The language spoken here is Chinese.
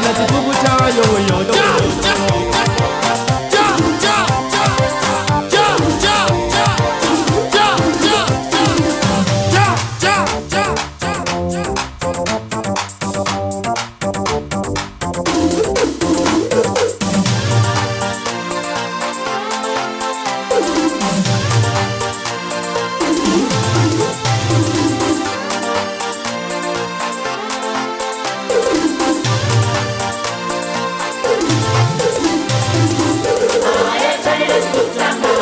来自姑姑家呦呦呦 escuchando.